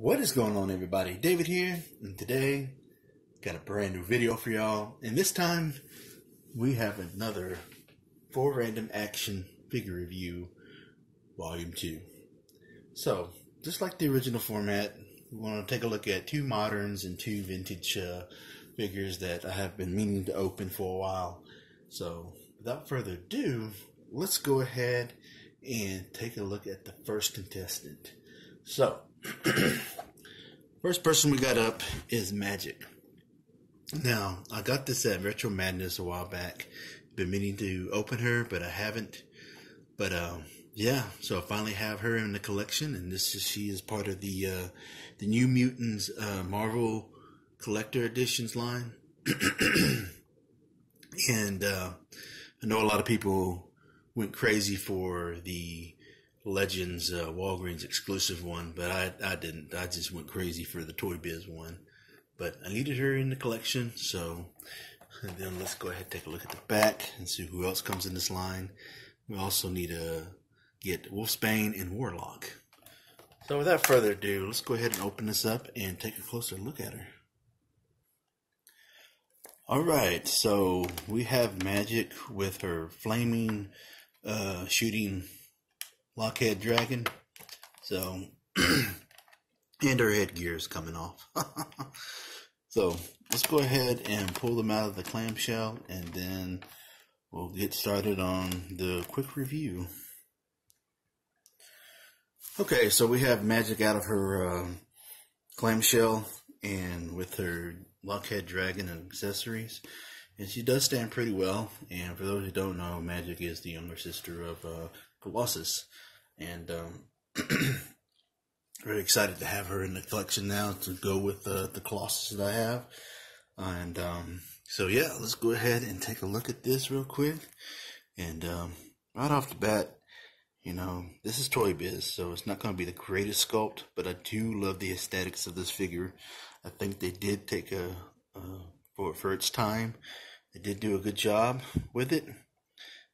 What is going on, everybody? David here, and today got a brand new video for y'all. And this time we have another four random action figure review, volume two. So, just like the original format, we want to take a look at two moderns and two vintage uh, figures that I have been meaning to open for a while. So, without further ado, let's go ahead and take a look at the first contestant. So, first person we got up is Magik. Now, I got this at Retro Madness a while back. Been meaning to open her, but I haven't. But um, yeah, so I finally have her in the collection, and this is she is part of the uh, the New Mutants uh, Marvel Collector Editions line. and uh, I know a lot of people went crazy for the Legends uh, Walgreens exclusive one, but I I didn't. I just went crazy for the Toy Biz one. But I needed her in the collection, so and then let's go ahead and take a look at the back and see who else comes in this line. We also need to get Wolfsbane and Warlock. So without further ado, let's go ahead and open this up and take a closer look at her. All right, so we have Magik with her flaming, uh, shooting Lockheed Dragon. So, and her headgear is coming off. so, let's go ahead and pull them out of the clamshell and then we'll get started on the quick review. Okay, so we have Magik out of her um, clamshell and with her Lockheed Dragon and accessories. And she does stand pretty well. And for those who don't know, Magik is the younger sister of uh, Colossus and um, really excited to have her in the collection now to go with uh, the Colossus that I have. And um, so, yeah, let's go ahead and take a look at this real quick. And um, right off the bat, you know, this is Toy Biz, so it's not going to be the greatest sculpt, but I do love the aesthetics of this figure. I think they did take a, uh, for, for its time, they did do a good job with it.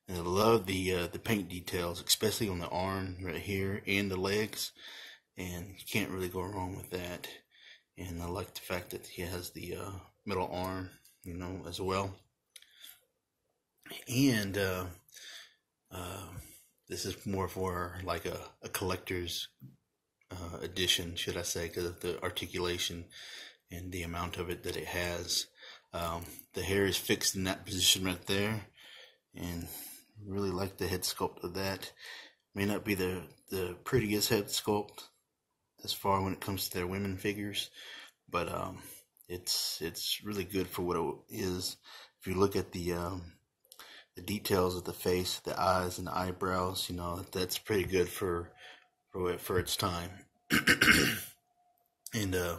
And I love the uh, the paint details, especially on the arm right here and the legs. And you can't really go wrong with that. And I like the fact that he has the uh, middle arm, you know, as well. And uh, uh this is more for like a, a collector's uh, edition, should I say, because of the articulation and the amount of it that it has. Um, the hair is fixed in that position right there, and Really like the head sculpt of that. May not be the, the prettiest head sculpt as far when it comes to their women figures, but um, it's it's really good for what it is. If you look at the um, the details of the face, the eyes and the eyebrows, you know that's pretty good for for it, for its time. and uh,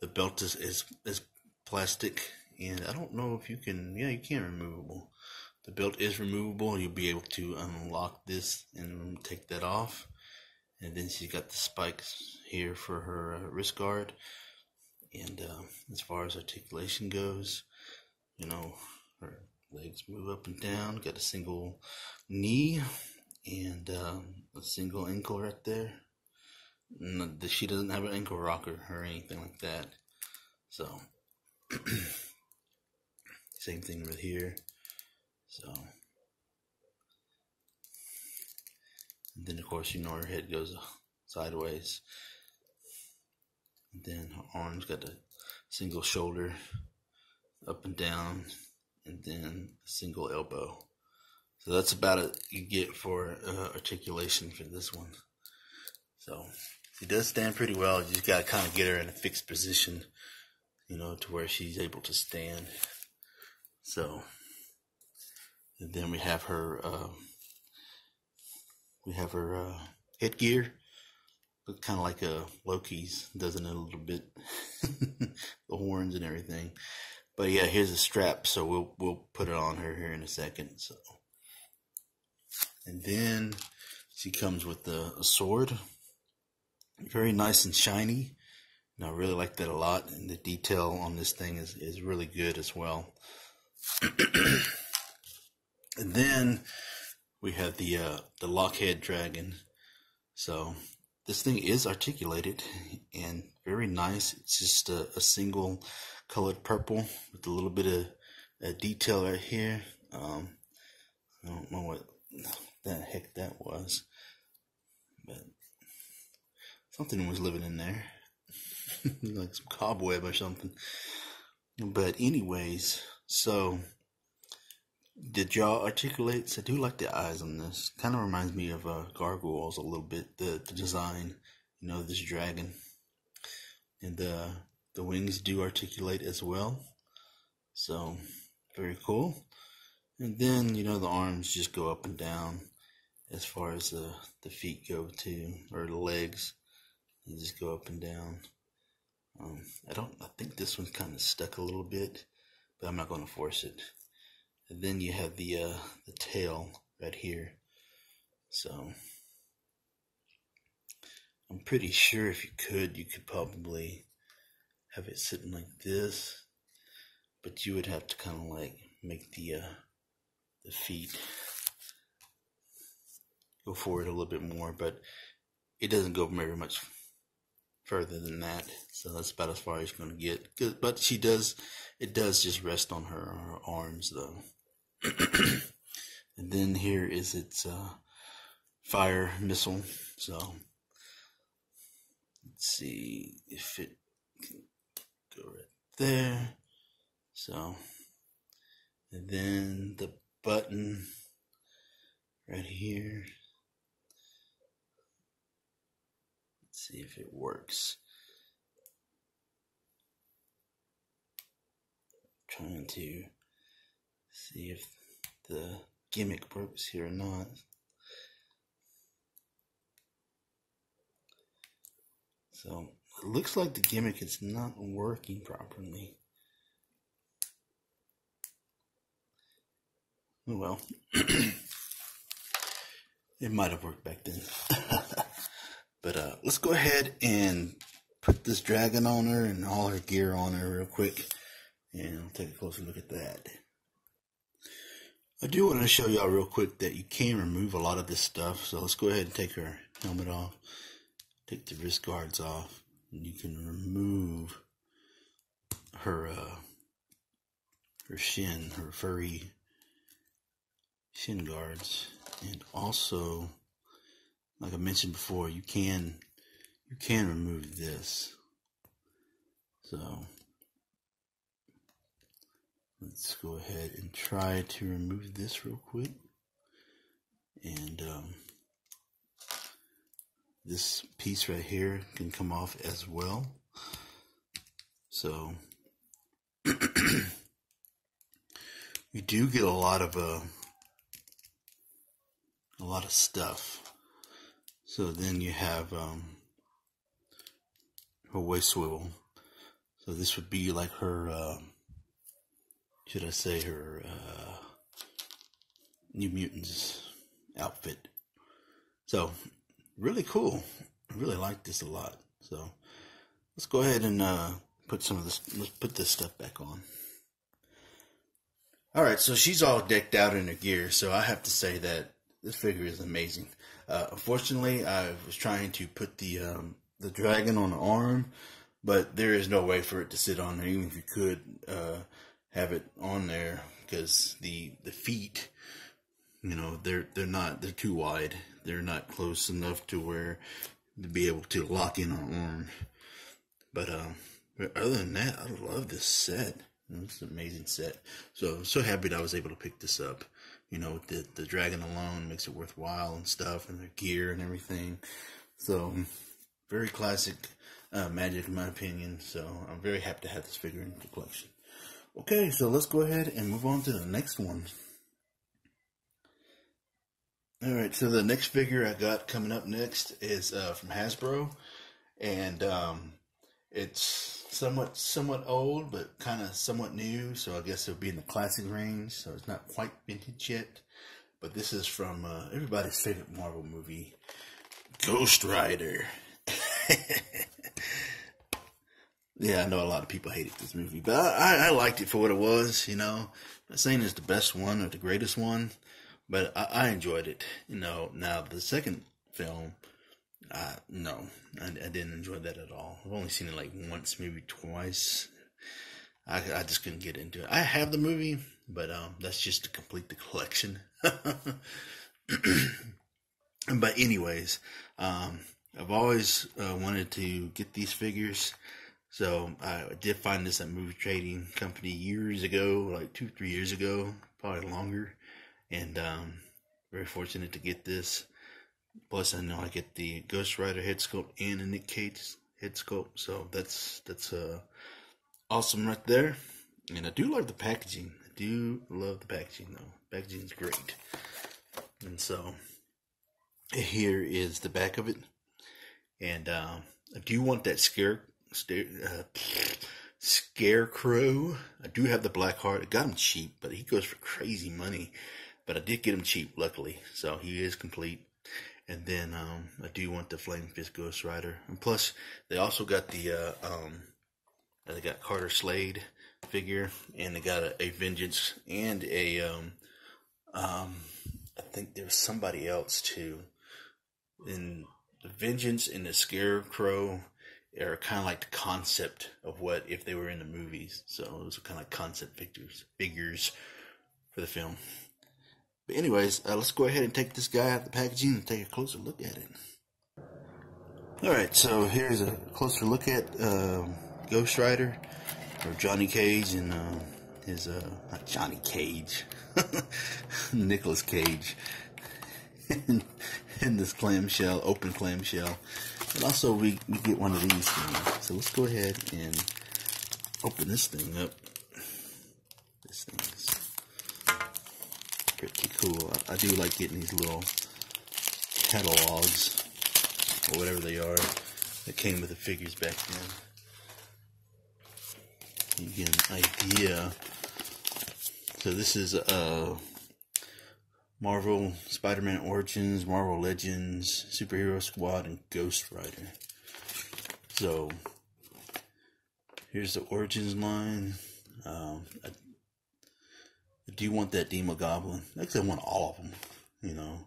the belt is, is is plastic, and I don't know if you can. Yeah, you can removable. The belt is removable. You'll be able to unlock this and take that off. And then she's got the spikes here for her uh, wrist guard. And uh, as far as articulation goes, you know, her legs move up and down. Got a single knee and um, a single ankle right there. And she doesn't have an ankle rocker or anything like that. So, same thing with here. So, and then of course you know her head goes sideways. And then her arms got a single shoulder up and down, and then a single elbow. So that's about it you get for uh, articulation for this one. So she does stand pretty well. You just got to kind of get her in a fixed position, you know, to where she's able to stand. So. And then we have her, uh, we have her uh, headgear. Look kind of like a Loki's, doesn't it? A little bit, the horns and everything. But yeah, here's a strap, so we'll we'll put it on her here in a second. So, and then she comes with a, a sword, very nice and shiny. And I really like that a lot, and the detail on this thing is is really good as well. And then we have the uh, the Lockheed Dragon. So this thing is articulated and very nice. It's just a, a single colored purple with a little bit of a detail right here. Um, I don't know what the heck that was, but something was living in there, like some cobweb or something. But anyways, so did jaw articulates. I do like the eyes on this. Kind of reminds me of uh, gargoyles a little bit. The the design, you know, this dragon, and the the wings do articulate as well. So very cool. And then you know the arms just go up and down as far as the the feet go too, or the legs. They just go up and down. Um, I don't. I think this one's kind of stuck a little bit, but I'm not going to force it. And then you have the uh, the tail right here. So I'm pretty sure if you could, you could probably have it sitting like this, but you would have to kind of like make the uh, the feet go forward a little bit more, but it doesn't go very much further than that. So that's about as far as you're going to get. But she does, it does just rest on her, her arms though. and then here is its uh, fire missile. So let's see if it can go right there. So, and then the button right here. Let's see if it works. trying to see if the gimmick works here or not. So it looks like the gimmick is not working properly. Oh, well, it might have worked back then. but uh, let's go ahead and put this dragon on her and all her gear on her real quick. And I'll take a closer look at that. I do want to show y'all real quick that you can remove a lot of this stuff. So let's go ahead and take her helmet off. Take the wrist guards off. And you can remove her uh, her shin, her furry shin guards. And also, like I mentioned before, you can you can remove this. So let's go ahead and try to remove this real quick. And um, this piece right here can come off as well. So you do get a lot of uh, a lot of stuff. So then you have um, her waist swivel. So this would be like her. Uh, should I say her uh, New Mutants outfit. So, really cool. I really like this a lot. So, let's go ahead and uh, put some of this, let's put this stuff back on. All right, so she's all decked out in her gear, so I have to say that this figure is amazing. Uh, unfortunately, I was trying to put the um, the dragon on the arm, but there is no way for it to sit on there, even if you could. Uh, have it on there because the the feet, you know, they're they're not they're too wide. They're not close enough to where to be able to lock in our arm. But um, other than that, I love this set. It's an amazing set. So so happy that I was able to pick this up. You know, the the dragon alone makes it worthwhile and stuff, and the gear and everything. So very classic uh, Magik in my opinion. So I'm very happy to have this figure in the collection. Okay, so let's go ahead and move on to the next one. Alright, so the next figure I got coming up next is uh, from Hasbro. And um, it's somewhat somewhat old, but kind of somewhat new. So I guess it'll be in the classic range. So it's not quite vintage yet. But this is from uh, everybody's favorite Marvel movie, Ghost Rider. Yeah, I know a lot of people hated this movie, but I, I liked it for what it was. You know, I'm not saying it's the best one or the greatest one, but I, I enjoyed it. You know, now the second film Uh, no, I, I, didn't enjoy that at all. I've only seen it like once, maybe twice. I, I just couldn't get into it. I have the movie, but um, that's just to complete the collection. but anyways, um, I've always uh, wanted to get these figures. So I did find this at Movie Trading Company years ago, like two, three years ago, probably longer. And um, very fortunate to get this. Plus, I know I get the Ghost Rider head sculpt and a Nick Cage head sculpt. So that's that's uh, awesome right there. And I do love the packaging. I do love the packaging though. Packaging's great. And so here is the back of it. And I do want that scare, uh, scarecrow. I do have the Blackheart. I got him cheap, but he goes for crazy money. But I did get him cheap, luckily. So he is complete. And then um, I do want the Flame Fist Ghost Rider. And plus, they also got the uh, um, they got Carter Slade figure, and they got a, a Vengeance and a um, um, I think there's somebody else too. In the Vengeance and the Scarecrow are kind of like the concept of what if they were in the movies. So those are kind of like concept figures, figures for the film. But anyways, uh, let's go ahead and take this guy out of the packaging and take a closer look at it. All right, so here's a closer look at uh, Ghost Rider or Johnny Cage and uh, his uh, not Johnny Cage, Nicolas Cage, in this clamshell, open clamshell. Also, we, we get one of these things. So let's go ahead and open this thing up. This thing is pretty cool. I, I do like getting these little catalogs, or whatever they are, that came with the figures back then. You get an idea. So this is uh, Marvel Spider-Man Origins, Marvel Legends, Superhero Squad, and Ghost Rider. So here's the Origins line. Um, I, I do want that Demogoblin. Actually, I want all of them. You know,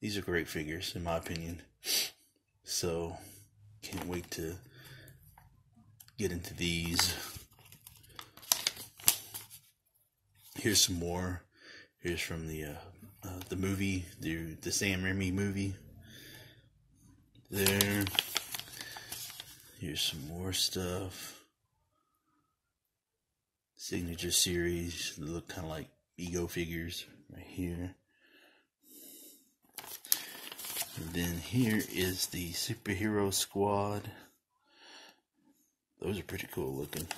these are great figures in my opinion. So can't wait to get into these. here's some more. Here's from the uh, uh, the movie, the the Sam Raimi movie. There. Here's some more stuff. Signature series. They look kind of like ego figures right here. And then here is the superhero squad. Those are pretty cool looking.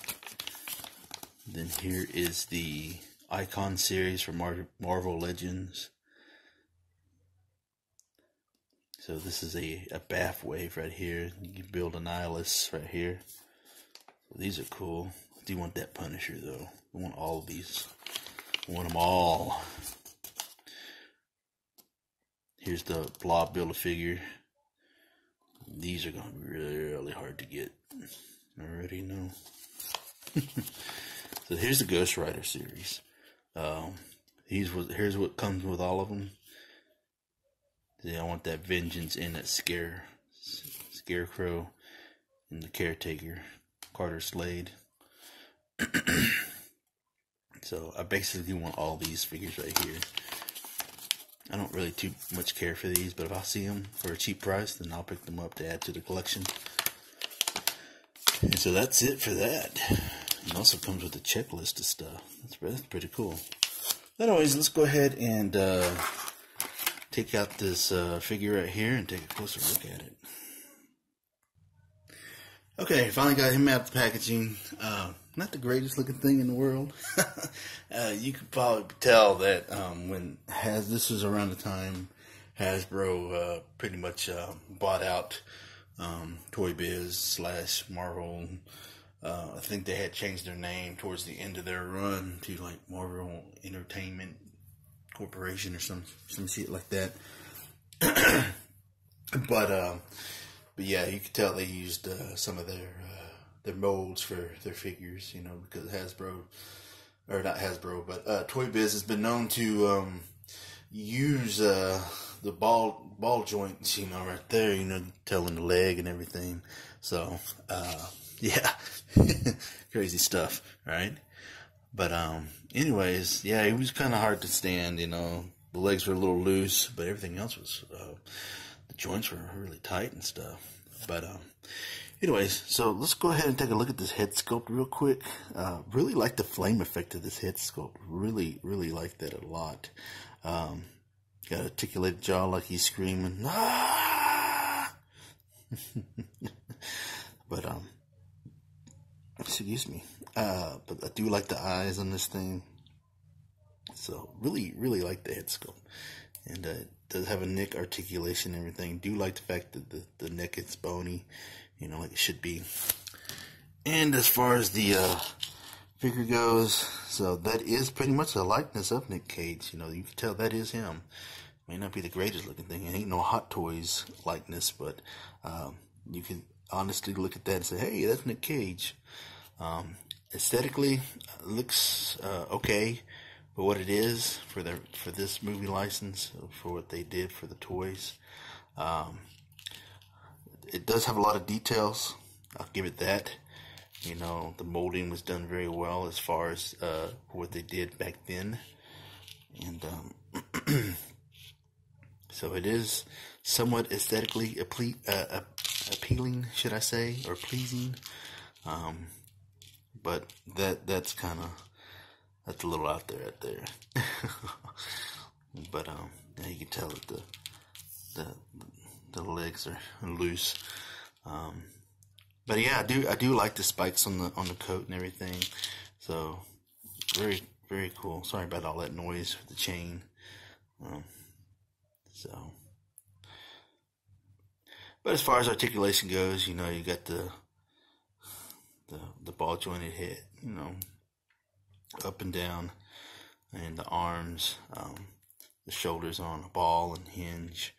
then here is the Icon series Mar- Marvel Legends. So this is a, a bath wave right here. You build Annihilus right here. So these are cool. I do want that Punisher though. I want all of these. I want them all. Here's the Blob Build-A-Figure. These are going to be really, really hard to get. I already know. so here's the Ghost Rider series. Um, he's here's what comes with all of them. I want that vengeance and that scare, scarecrow, and the caretaker, Carter Slade. so I basically want all these figures right here. I don't really too much care for these, but if I see them for a cheap price, then I'll pick them up to add to the collection. And so that's it for that. It also comes with a checklist of stuff. That's, that's pretty cool. Anyways, let's go ahead and uh, take out this uh, figure right here and take a closer look at it. Okay, finally got him out of the packaging. Uh, not the greatest looking thing in the world. uh, you could probably tell that um, when has this was around the time Hasbro uh, pretty much uh, bought out um, Toy Biz slash Marvel uh, I think they had changed their name towards the end of their run to like Marvel Entertainment Corporation or some some shit like that. but uh, but yeah, you could tell they used uh, some of their uh, their molds for their figures, you know, because Hasbro or not Hasbro, but uh, Toy Biz has been known to um, use uh, the ball ball joints, you know, right there, you know, telling the leg and everything. So, uh, yeah, crazy stuff, right? But um, anyways, yeah, it was kind of hard to stand. You know, the legs were a little loose, but everything else was uh, the joints were really tight and stuff. But um, anyways, so let's go ahead and take a look at this head sculpt real quick. Uh, really like the flame effect of this head sculpt. Really, really like that a lot. Um, got articulated jaw like he's screaming. Ah! but um, excuse me. Uh, but I do like the eyes on this thing. So really, really like the head sculpt, and uh, it does have a neck articulation and everything. Do like the fact that the, the neck is bony, you know, like it should be. And as far as the uh, figure goes, so that is pretty much a likeness of Nick Cage. You know, you can tell that is him. May not be the greatest looking thing. It ain't no Hot Toys likeness, but um, you can honestly look at that and say, hey, that's Nick Cage. Um, aesthetically, looks uh, okay but what it is for the for this movie license for what they did for the toys. Um, it does have a lot of details. I'll give it that. You know, the molding was done very well as far as uh, what they did back then, and um, so it is somewhat aesthetically uh, appealing, should I say, or pleasing. Um, but that that's kind of that's a little out there, out there. but um, yeah, you can tell that the the the legs are loose. Um, but yeah, I do I do like the spikes on the on the coat and everything. So very very cool. Sorry about all that noise with the chain. Um, so, but as far as articulation goes, you know, you got the the ball jointed head, you know, up and down, and the arms, um, the shoulders on a ball and hinge,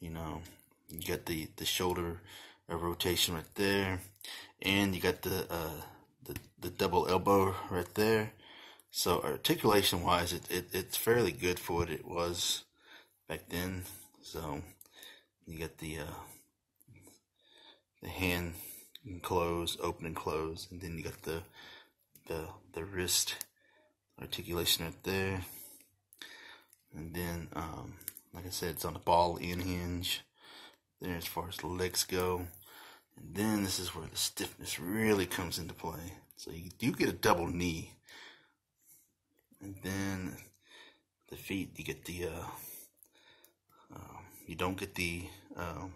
you know, you got the the shoulder uh, rotation right there, and you got the uh, the the double elbow right there. So articulation wise, it, it it's fairly good for what it was back then. So you got the uh, the hand and close, open and close, and then you got the the the wrist articulation right there, and then um, like I said, it's on the ball in hinge there as far as the legs go, and then this is where the stiffness really comes into play. So you do get a double knee, and then the feet you get the uh, uh you don't get the um,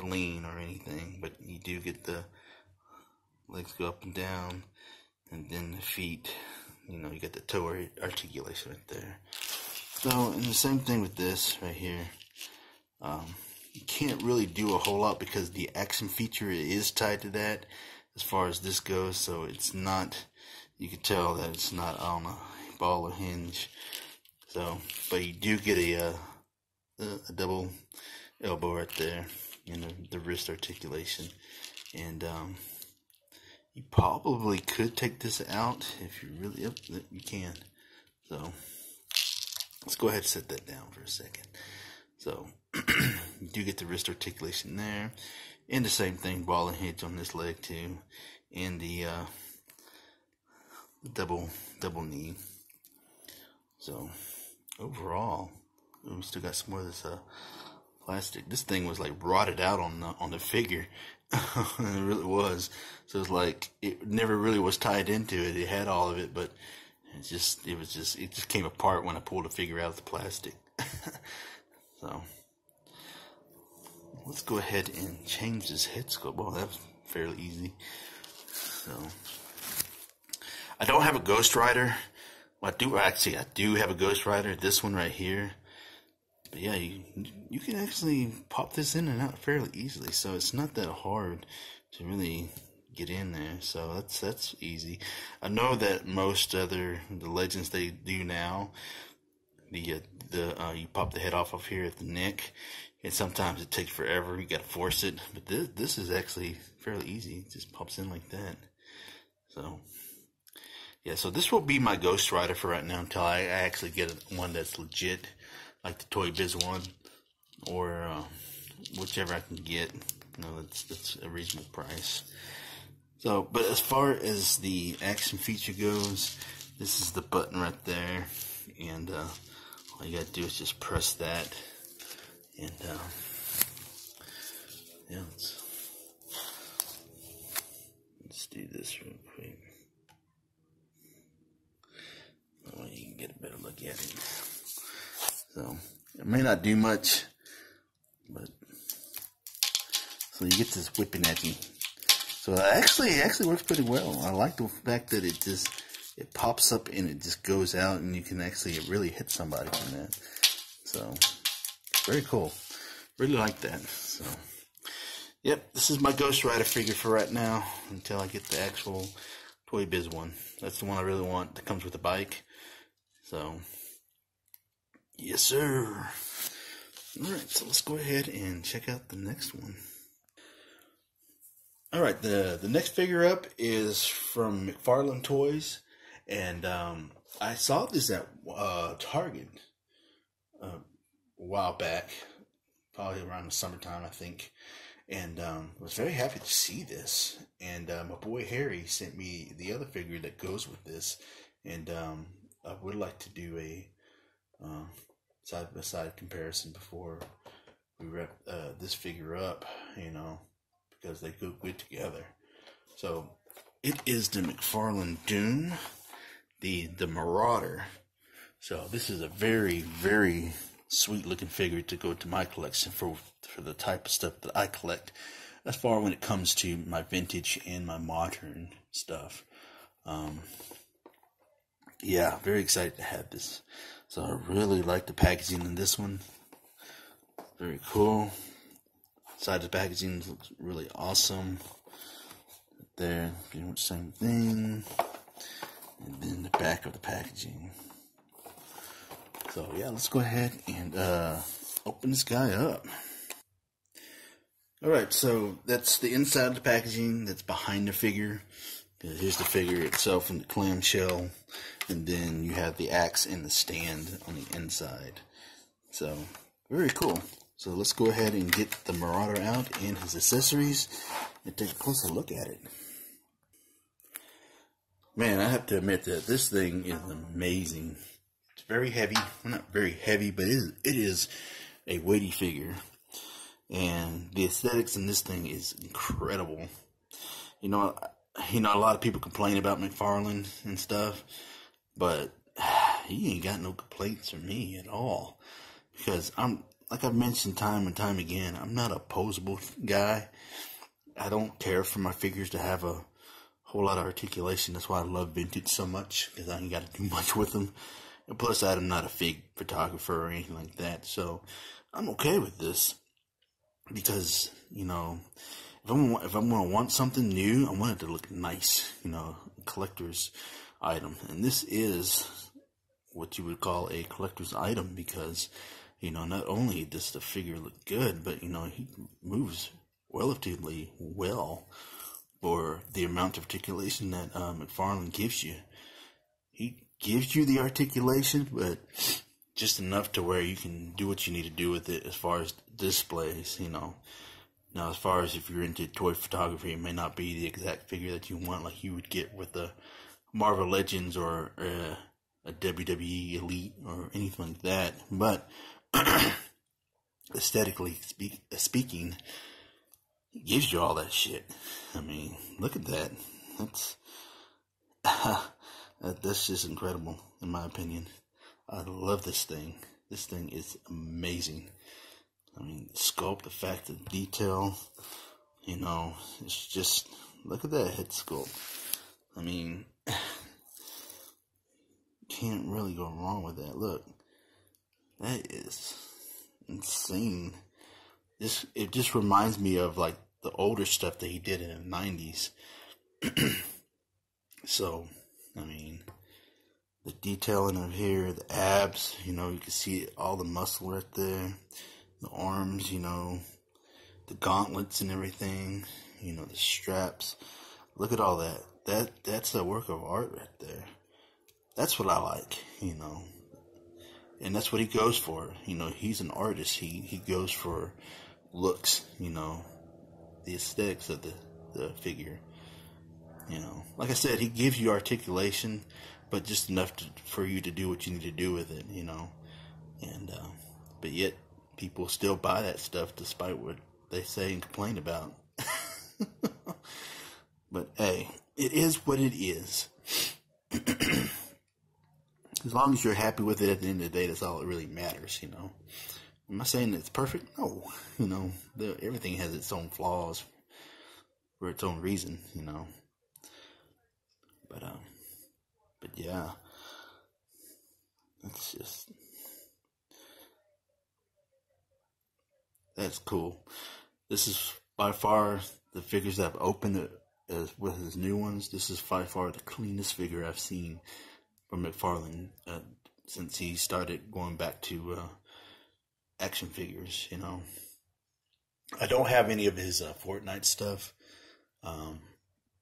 the lean or anything, but you do get the legs go up and down, and then the feet, you know, you get the toe articulation right there. So, and the same thing with this right here. Um, you can't really do a whole lot because the action feature is tied to that as far as this goes, so it's not, you can tell that it's not on a ball or hinge. So, but you do get a, uh, a double elbow right there you know, the wrist articulation. And um, you probably could take this out if you really, yep, you can. So let's go ahead and set that down for a second. So you do get the wrist articulation there. And the same thing, ball and hinge on this leg too. And the uh, double double knee. So overall, we still got some more of this uh, plastic. This thing was like rotted out on the on the figure. it really was. So it's like it never really was tied into it. It had all of it, but it just it was just it just came apart when I pulled the figure out of the plastic. so let's go ahead and change this head sculpt. Well, that was fairly easy. So I don't have a Ghost Rider. Well, I do actually I do have a Ghost Rider. This one right here. But yeah, you you can actually pop this in and out fairly easily, so it's not that hard to really get in there. So that's that's easy. I know that most other the legends they do now, the uh, the uh, you pop the head off of here at the neck, and sometimes it takes forever. You got to force it, but this this is actually fairly easy. It just pops in like that. So yeah, so this will be my Ghost Rider for right now until I actually get one that's legit. Like the Toy Biz one, or uh, whichever I can get. You know, that's that's a reasonable price. So, but as far as the action feature goes, this is the button right there, and uh, all you gotta do is just press that, and uh, yeah, let's, let's do this real quick. That way you can get a better look at it. So, it may not do much, but so you get this whipping at you. So it actually, it actually works pretty well. I like the fact that it just it pops up and it just goes out, and you can actually really hit somebody from that. So very cool. Really like that. So yep, this is my Ghost Rider figure for right now until I get the actual Toy Biz one. That's the one I really want that comes with the bike. So yes, sir. All right, so let's go ahead and check out the next one. All right, the the next figure up is from McFarlane Toys, and um, I saw this at uh, Target uh, a while back, probably around the summertime, I think, and um, was very happy to see this. And uh, my boy Harry sent me the other figure that goes with this, and um, I would like to do a side by side comparison before we wrap uh, this figure up, you know because they go good together. So it is the McFarlane Doom, the the Marauder. So this is a very very sweet looking figure to go to my collection for for the type of stuff that I collect. As far when it comes to my vintage and my modern stuff. Um, yeah, very excited to have this. So I really like the packaging in this one. Very cool. Side of the packaging looks really awesome. There, pretty much same thing. And then the back of the packaging. So yeah, let's go ahead and uh, open this guy up. Alright, so that's the inside of the packaging that's behind the figure. Here's the figure itself in the clamshell. And then you have the axe and the stand on the inside. So, very cool. So let's go ahead and get the Marauder out and his accessories and take a closer look at it. Man, I have to admit that this thing is amazing. It's very heavy. Well, not very heavy, but it is, it is a weighty figure. And the aesthetics in this thing is incredible. You know, you know, a lot of people complain about McFarlane and stuff, but he ain't got no complaints from me at all. Because I'm like I've mentioned time and time again, I'm not a posable guy. I don't care for my figures to have a whole lot of articulation. That's why I love vintage so much because I ain't got to do much with them. And plus, I'm not a fig photographer or anything like that, so I'm okay with this because you know if I'm if I'm gonna want something new, I want it to look nice. You know, collector's item, and this is what you would call a collector's item because you know, not only does the figure look good, but you know, he moves relatively well for the amount of articulation that uh, McFarlane gives you. He gives you the articulation, but just enough to where you can do what you need to do with it as far as displays, you know. Now, as far as if you're into toy photography, it may not be the exact figure that you want, like you would get with a Marvel Legends or uh, a WWE Elite or anything like that. But aesthetically speak, speaking, it gives you all that shit. I mean, look at that. That's that's just incredible, in my opinion. I love this thing. This thing is amazing. I mean, sculpt, the fact, the detail. You know, it's just look at that head sculpt. I mean, can't really go wrong with that. Look, that is insane. This it just reminds me of like the older stuff that he did in the nineties. so, I mean, the detailing of here, the abs, you know, you can see all the muscle right there, the arms, you know, the gauntlets and everything, you know, the straps. Look at all that. That that's a work of art right there. That's what I like, you know and that's what he goes for. You know, he's an artist. He he goes for looks. You know, the aesthetics of the the figure. You know, like I said, he gives you articulation, but just enough to, for you to do what you need to do with it. You know, and uh, but yet people still buy that stuff despite what they say and complain about. but hey, it is what it is. as long as you're happy with it at the end of the day, that's all that really matters, you know. Am I saying it's perfect? No. You know, everything has its own flaws for its own reason, you know. But, um, but yeah, it's just, that's cool. This is by far the figures that I've opened as with his new ones. This is by far the cleanest figure I've seen from McFarlane uh, since he started going back to uh, action figures. You know, I don't have any of his uh, Fortnite stuff. Um,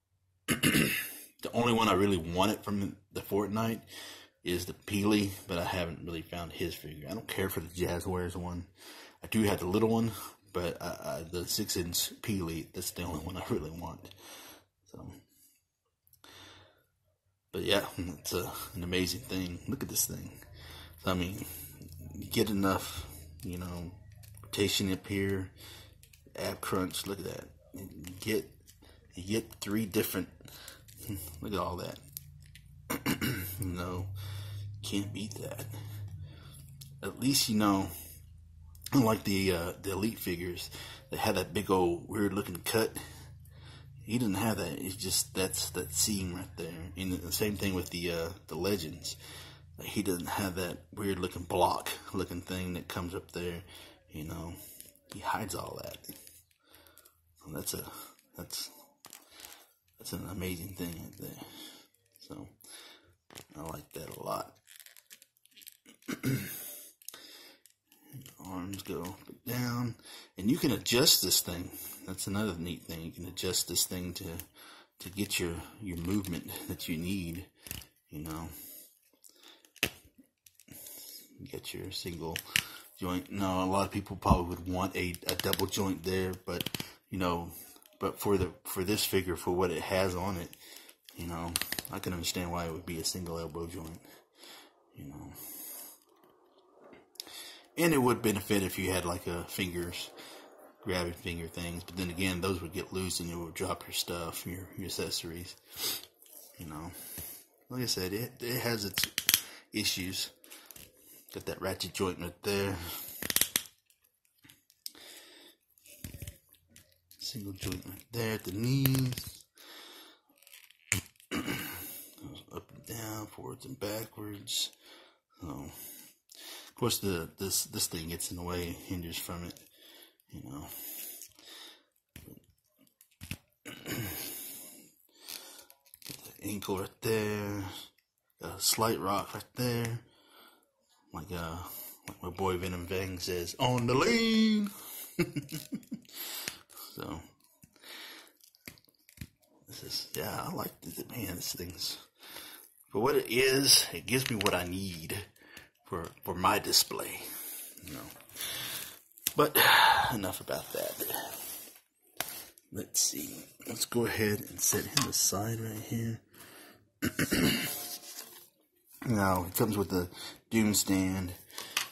the only one I really wanted from the Fortnite is the Peely, but I haven't really found his figure. I don't care for the Jazwares one. I do have the little one, but I, I, the six inch Peely, that's the only one I really want. So. But yeah, it's a, an amazing thing. Look at this thing. So, I mean, you get enough, you know, rotation up here, ab crunch. Look at that. You get you get three different. Look at all that. you know, can't beat that. At least you know, unlike the uh, the elite figures, they had that big old weird looking cut he didn't have that. It's just that's that seam right there. And the same thing with the uh, the legends. He doesn't have that weird looking block looking thing that comes up there. You know, he hides all that. So that's a that's that's an amazing thing right there. So I like that a lot. arms go up and down, and you can adjust this thing. That's another neat thing. You can adjust this thing to to get your your movement that you need. You know, get your single joint. now a lot of people probably would want a, a double joint there, but you know, but for the for this figure, for what it has on it, you know, I can understand why it would be a single elbow joint. You know. And it would benefit if you had like a fingers, grabbing finger things. But then again, those would get loose and it would drop your stuff, your, your accessories. You know, like I said, it, it has its issues. Got that ratchet joint right there. Single joint right there at the knees. up and down, forwards and backwards. So, of course, the this this thing gets in the way, hinders from it, you know. the ankle right there, a slight rock right there, like uh, like my boy Venom Vang says, on the lean. so this is yeah, I like this man. This thing's for what it is. It gives me what I need for for my display. You know. But enough about that. Let's see. Let's go ahead and set him aside right here. now it comes with the doom stand,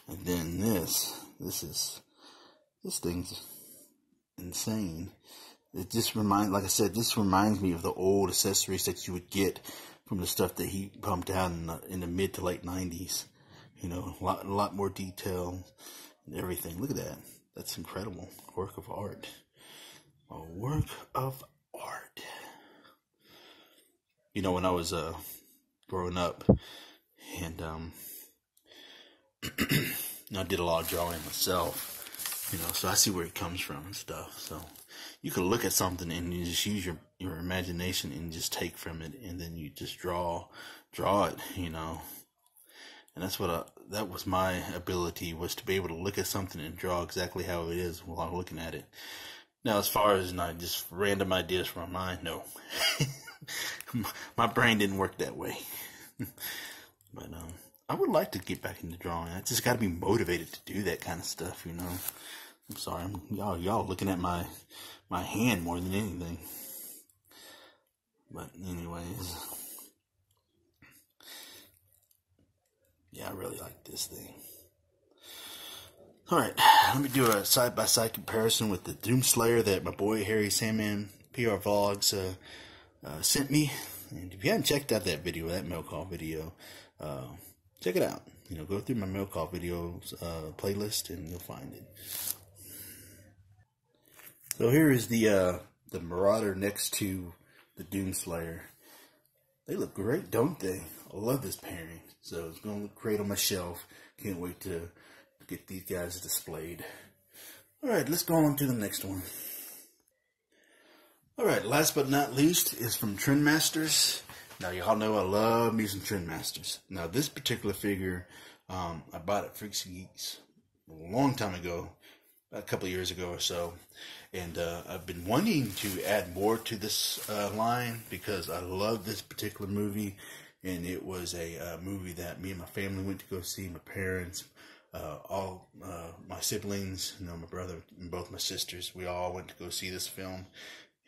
and then this. This is this thing's insane. It just reminds, like I said, this reminds me of the old accessories that you would get from the stuff that he pumped out in the, in the mid to late '90s. You know, a lot, a lot more detail and everything. Look at that. That's incredible. Work of art. A work of art. You know, when I was uh, growing up, and um, I did a lot of drawing myself, you know, so I see where it comes from and stuff. So you can look at something and you just use your, your imagination and just take from it, and then you just draw, draw it, you know, and that's what I, that was my ability was to be able to look at something and draw exactly how it is while I'm looking at it. Now, as far as not just random ideas from my mind, no, my brain didn't work that way. but um, I would like to get back into drawing. I just got to be motivated to do that kind of stuff, you know. I'm sorry, I'm, y'all y'all looking at my my hand more than anything. But anyways, yeah, I really like this thing. All right, let me do a side by side comparison with the Doomslayer that my boy Harry Sandman PR Vlogs uh, uh, sent me. And if you haven't checked out that video, that mail call video, uh, check it out. You know, go through my mail call videos uh, playlist and you'll find it. So here is the uh, the Marauder next to the Doomslayer. They look great, don't they? I love this pairing. So it's going to look great on my shelf. Can't wait to get these guys displayed. Alright, let's go on to the next one. Alright, last but not least is from Trendmasters. Now, y'all know I love me some Trendmasters. Now, this particular figure, um, I bought at Freaks and Geeks a long time ago, a couple years ago or so. And uh, I've been wanting to add more to this uh, line because I love this particular movie. And it was a uh, movie that me and my family went to go see, my parents, uh, all uh, my siblings, you know, my brother and both my sisters, we all went to go see this film.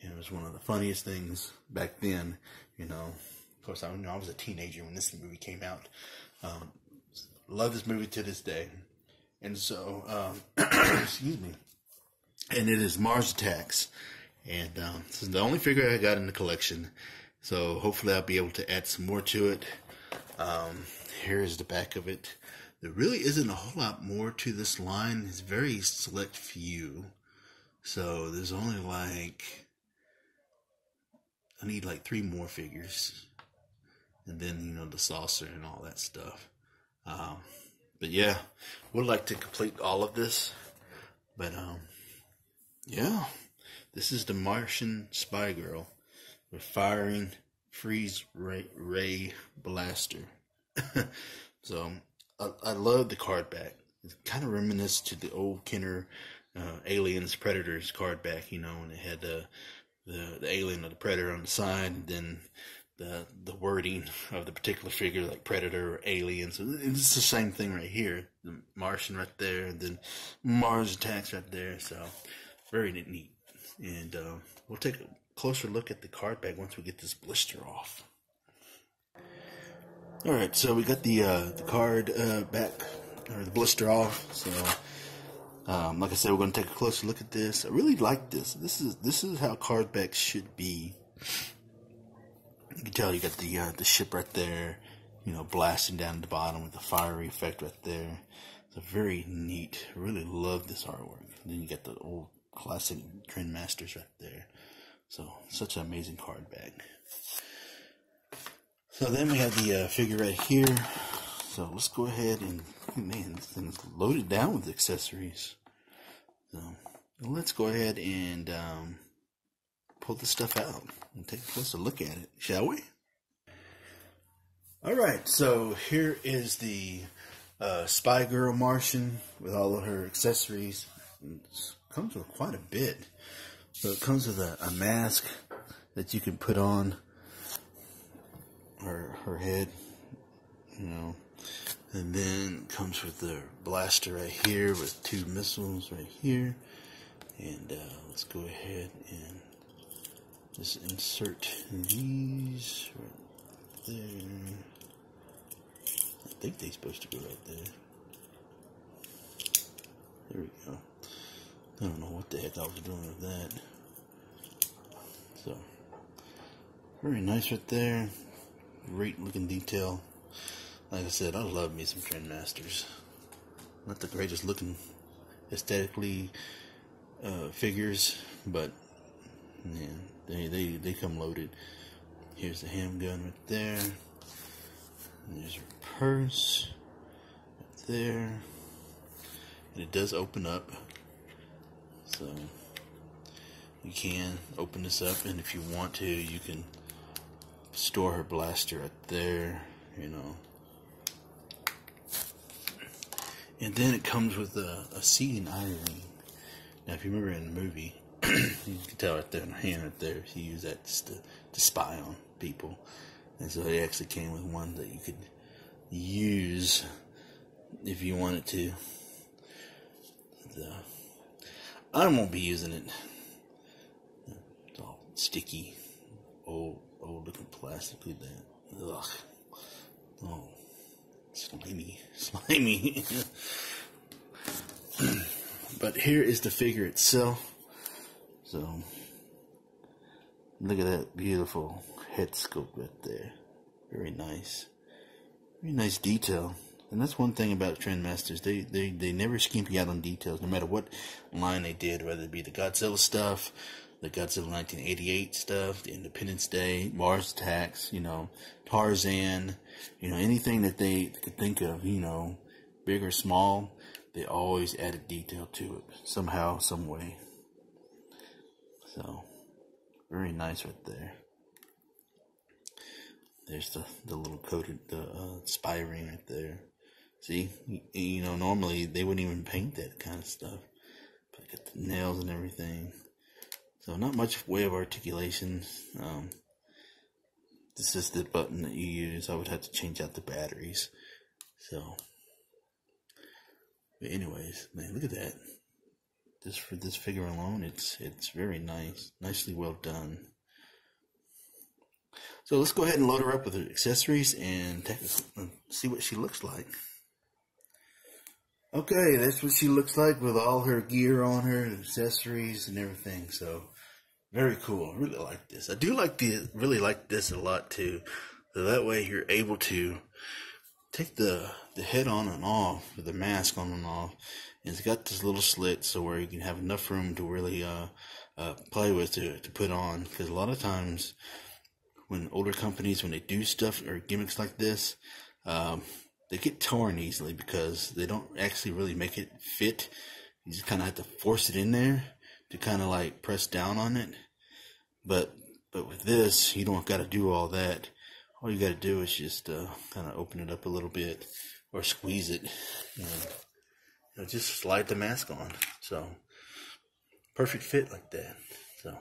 And it was one of the funniest things back then, you know. Of course, I, you know, I was a teenager when this movie came out. Um, love this movie to this day. And so, um, excuse me. And it is Mars Attacks. And um, this is the only figure I got in the collection. So hopefully I'll be able to add some more to it. Um, here is the back of it. There really isn't a whole lot more to this line. It's very select few. So there's only like, I need like three more figures. And then, you know, the saucer and all that stuff. Um, but yeah, would like to complete all of this. But, um, yeah, this is the Martian Spy Girl with firing freeze ray, ray blaster. so I, I love the card back. It's kind of reminiscent to the old Kenner uh, Aliens Predators card back, you know, and it had the, the the alien or the predator on the side, and then the the wording of the particular figure, like predator or alien. So it's the same thing right here. The Martian right there, and then Mars attacks right there. So very neat. And uh, we'll take a closer look at the card back once we get this blister off. All right, so we got the uh, the card uh, back or the blister off. So, um, like I said, we're going to take a closer look at this. I really like this. This is this is how card backs should be. You tell you got the uh, the ship right there, you know, blasting down the bottom with the fiery effect right there. It's a very neat. Really love this artwork. And then you got the old classic Trendmasters right there. So such an amazing card bag. So then we have the uh, figure right here. So let's go ahead and, man, this thing's loaded down with accessories. So let's go ahead and um, pull the stuff out and take a closer look at it, shall we? All right, so here is the uh, Spy Girl Martian with all of her accessories. It comes with quite a bit. So it comes with a, a mask that you can put on her her head, you know. And then comes with the blaster right here with two missiles right here. And uh, let's go ahead and just insert these right there. I think they're supposed to go right there. There we go. I don't know what the heck I was doing with that. So, very nice right there great looking detail. Like I said, I love me some Trendmasters. Not the greatest looking aesthetically uh, figures, but yeah, they, they, they come loaded. Here's the handgun right there. And there's her purse right there. And it does open up. So you can open this up and if you want to you can store her blaster right there, you know. And then it comes with a, a seating iron. Now, if you remember in the movie, you can tell right there in her hand right there, she used that just to, to spy on people. And so it actually came with one that you could use if you wanted to. The, I won't be using it. It's all sticky, old, old looking plastic. At that. Ugh. Oh, slimy, slimy. but here is the figure itself. So, look at that beautiful head sculpt right there. Very nice. Very nice detail. And that's one thing about Trendmasters. They, they, they never skimp you out on details, no matter what line they did, whether it be the Godzilla stuff, the Godzilla 1988 stuff, the Independence Day, Mars Attacks, you know, Tarzan, you know, anything that they could think of, you know, big or small, they always added detail to it, somehow, some way. So, very nice right there. There's the, the little coated, the uh, spy ring right there. See, you know, normally they wouldn't even paint that kind of stuff. But got the nails and everything. So not much way of articulation. Um, this is the button that you use. I would have to change out the batteries. So, but anyways, man, look at that. Just for this figure alone, it's it's very nice, nicely well done. So let's go ahead and load her up with her accessories and take a, see what she looks like. Okay, that's what she looks like with all her gear on her, accessories and everything. So very cool. I really like this. I do like the really like this a lot too. So that way you're able to take the the head on and off, the mask on and off. It's got this little slit so where you can have enough room to really uh, uh, play with to to put on. Because a lot of times when older companies when they do stuff or gimmicks like this, um, they get torn easily because they don't actually really make it fit. You just kind of have to force it in there to kind of like press down on it. But but with this, you don't got to do all that. All you got to do is just uh, kind of open it up a little bit or squeeze it and know, just slide the mask on. So perfect fit like that. So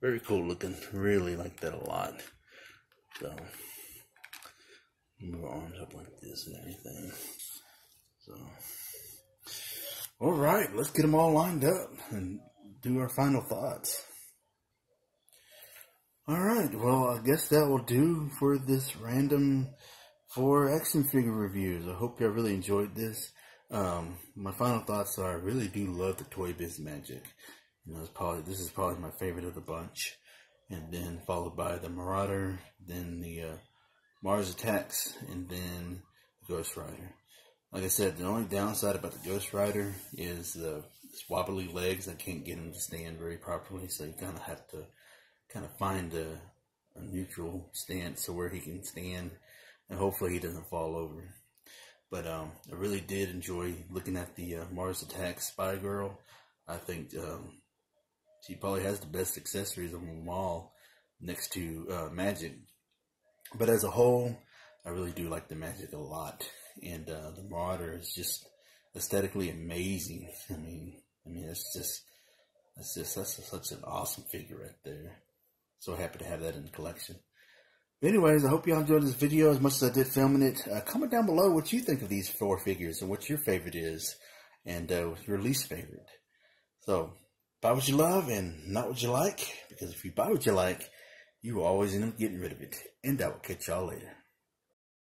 very cool looking. Really like that a lot. So move arms up like this and anything. So, all right, let's get them all lined up and do our final thoughts. All right, well, I guess that will do for this random four action figure reviews. I hope y'all really enjoyed this. Um, my final thoughts are I really do love the Toy Biz Magik. You know, it's probably this is probably my favorite of the bunch, and then followed by the Marauder, then the uh, Mars Attacks, and then the Ghost Rider. Like I said, the only downside about the Ghost Rider is the wobbly legs. I can't get him to stand very properly, so you kind of have to kind of find a, a neutral stance so where he can stand, and hopefully he doesn't fall over. But um, I really did enjoy looking at the uh, Mars Attacks Spy Girl. I think um, she probably has the best accessories of them all, next to uh, Magik. But as a whole, I really do like the Magik a lot, and uh, the Marauder is just aesthetically amazing. I mean, I mean, it's just, it's just that's such an awesome figure right there. So happy to have that in the collection. Anyways, I hope y'all enjoyed this video as much as I did filming it. Uh, comment down below what you think of these four figures and what your favorite is and uh, your least favorite. So, buy what you love and not what you like, because if you buy what you like, you always end up getting rid of it. And I will catch y'all later.